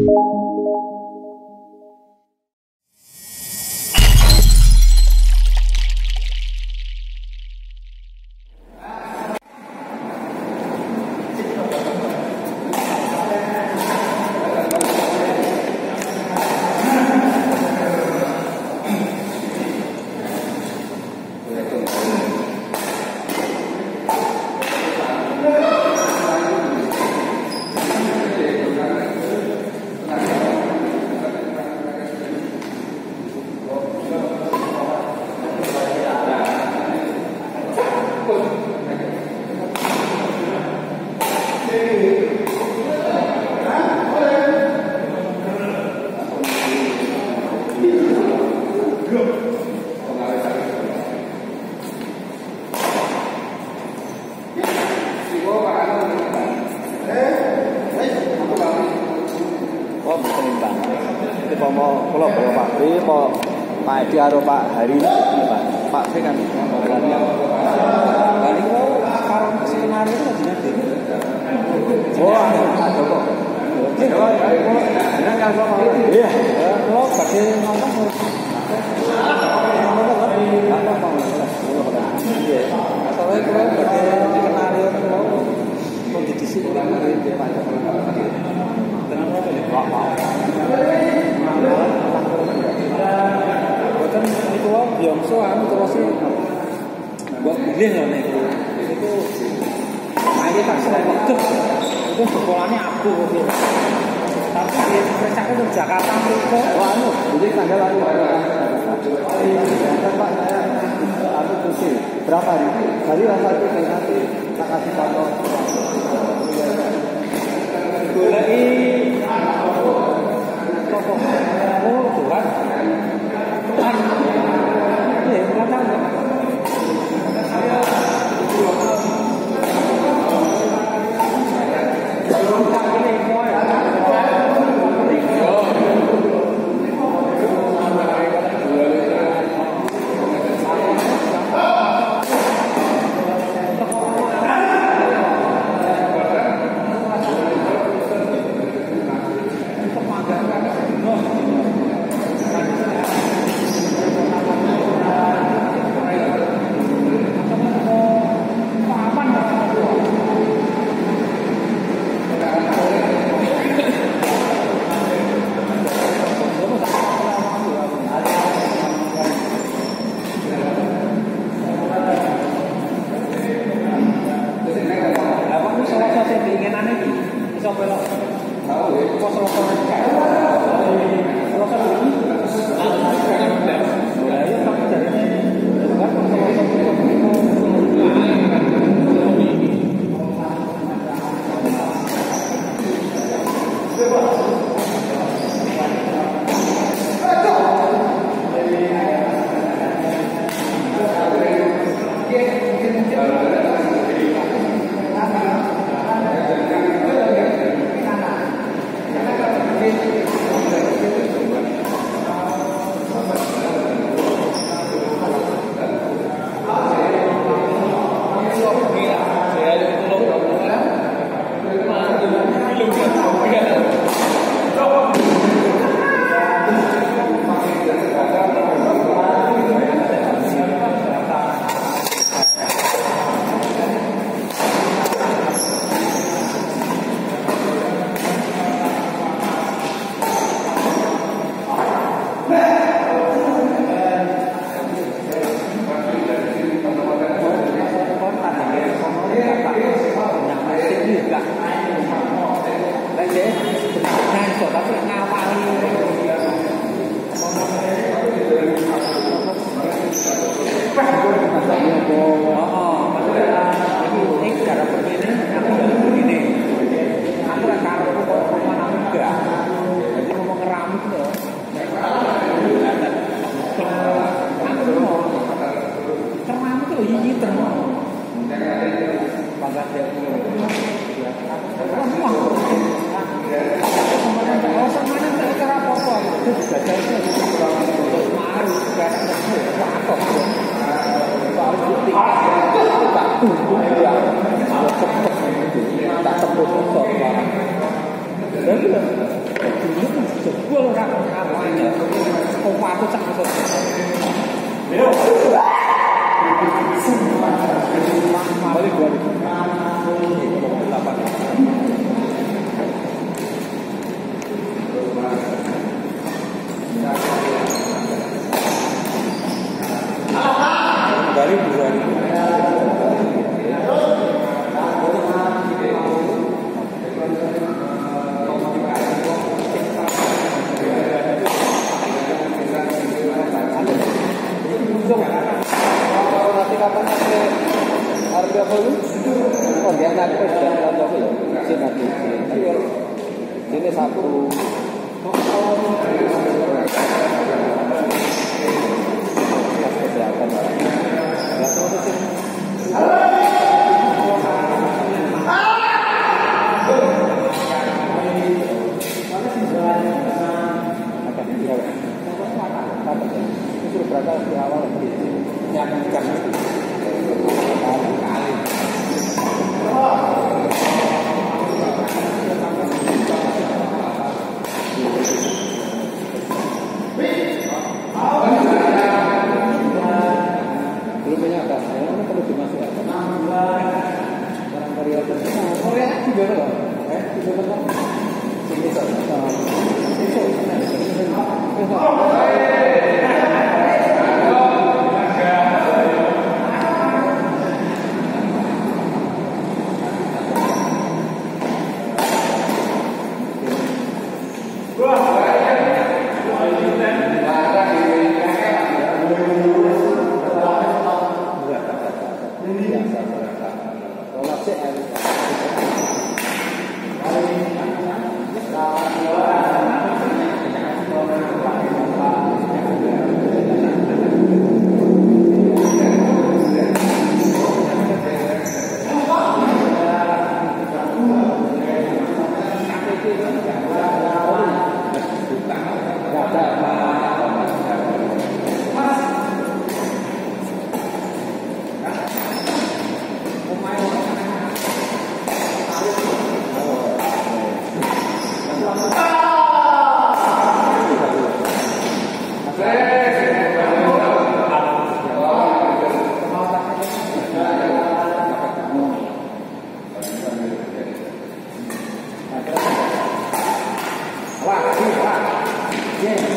you Yaroba Harina. Byongso anu terus sih. Buat pilih loh nih itu itu aja tak selain waktu itu sekolahnya aku gitu. Tapi di mereka ke Jakarta itu Oh, anu, jadi tanggal lalu ada. Pak saya aku kursi. Berapa hari? Hari yang satu dan nanti tak kasih goleki toko oh Tuhan Tuhan again.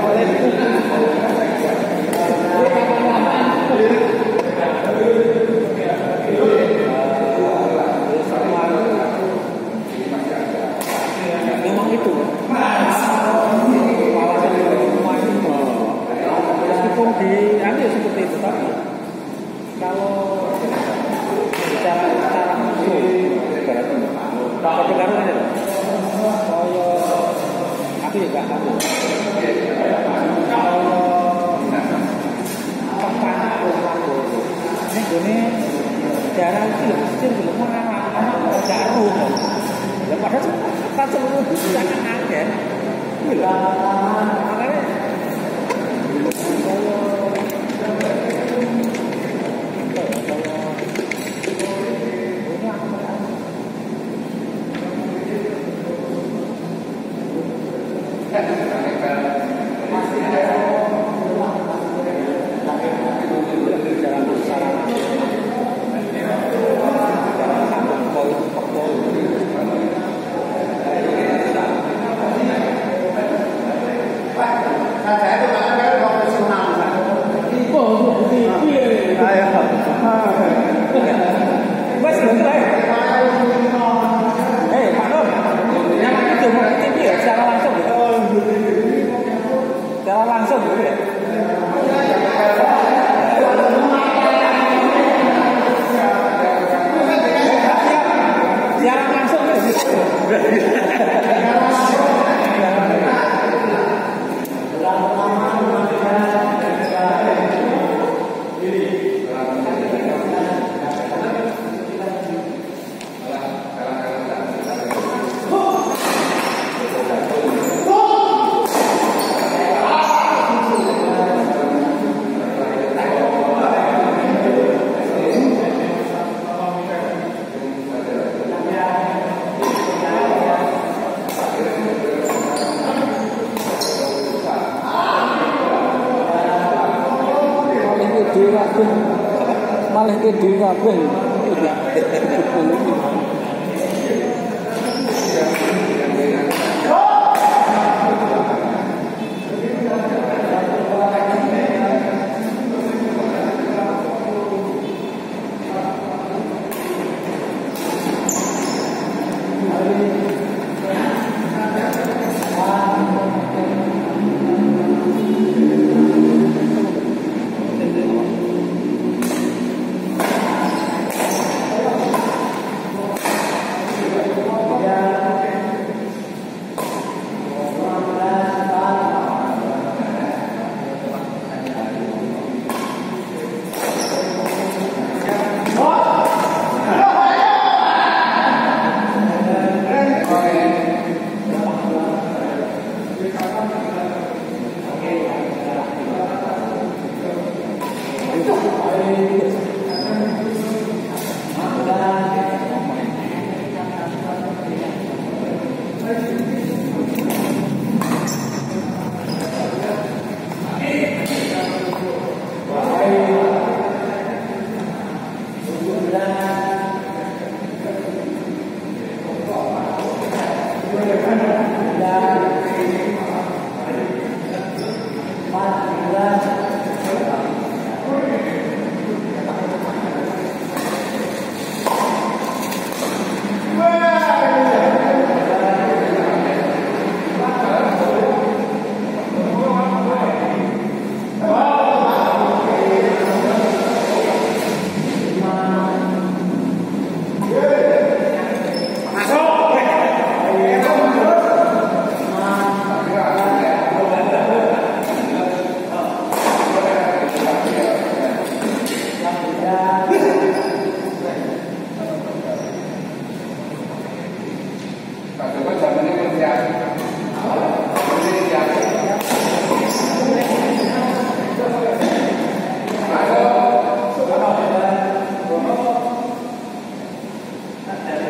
ございま。Dhewe. Malah ke dhewe kabeh. that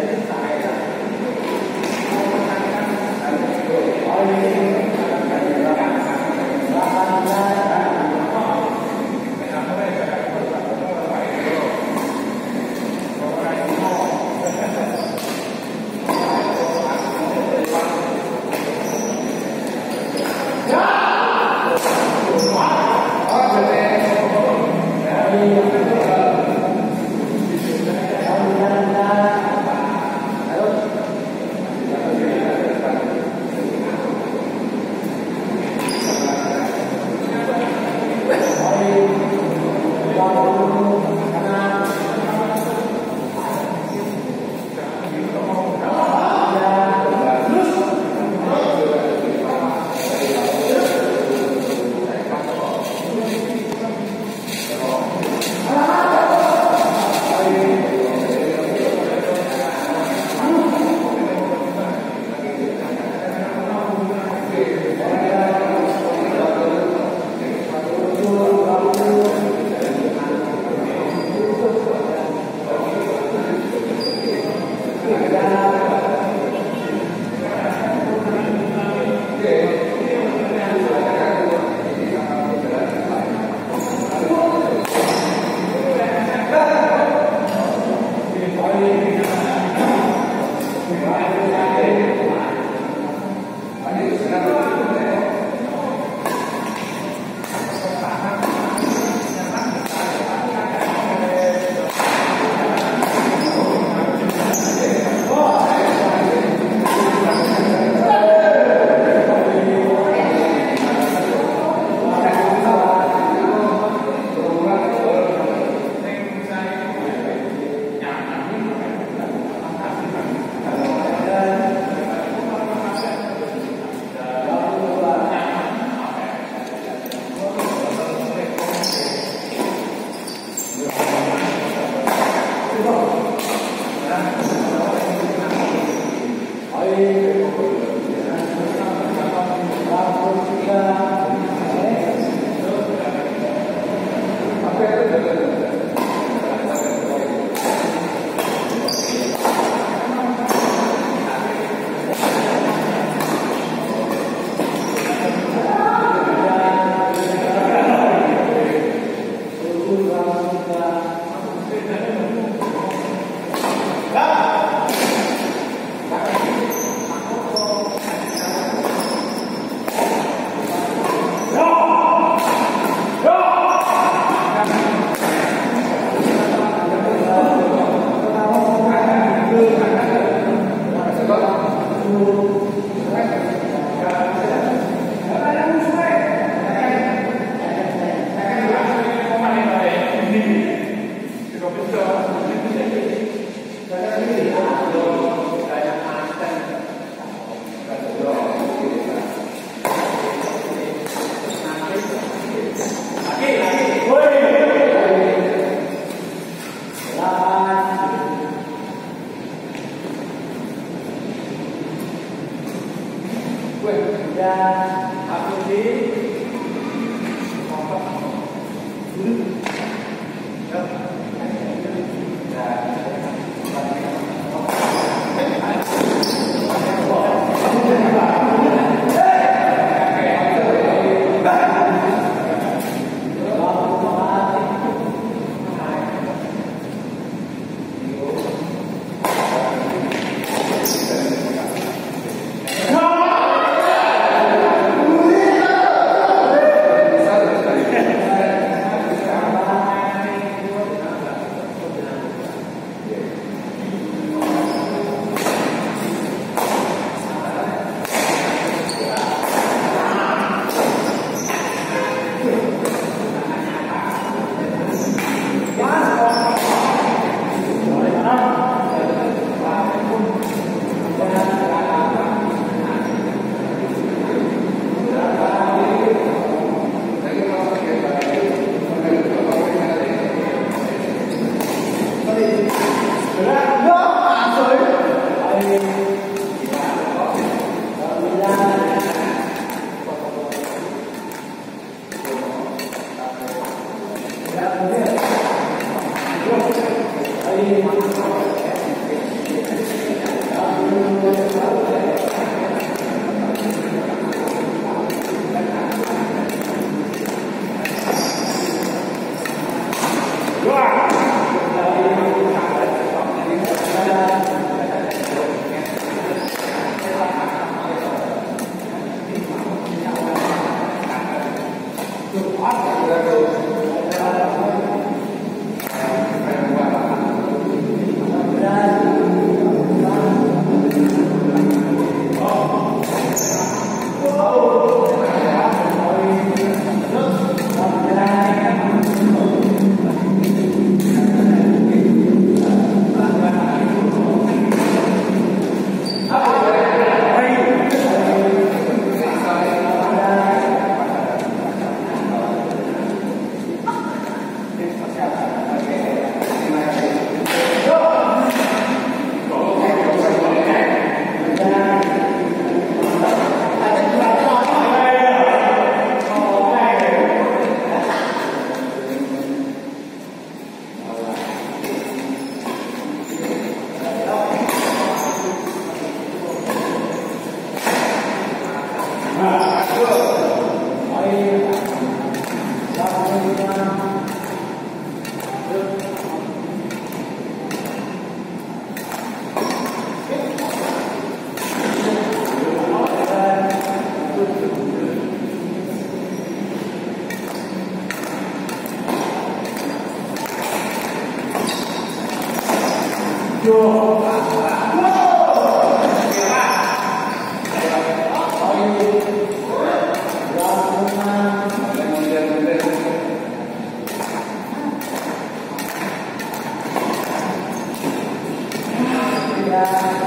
Yeah.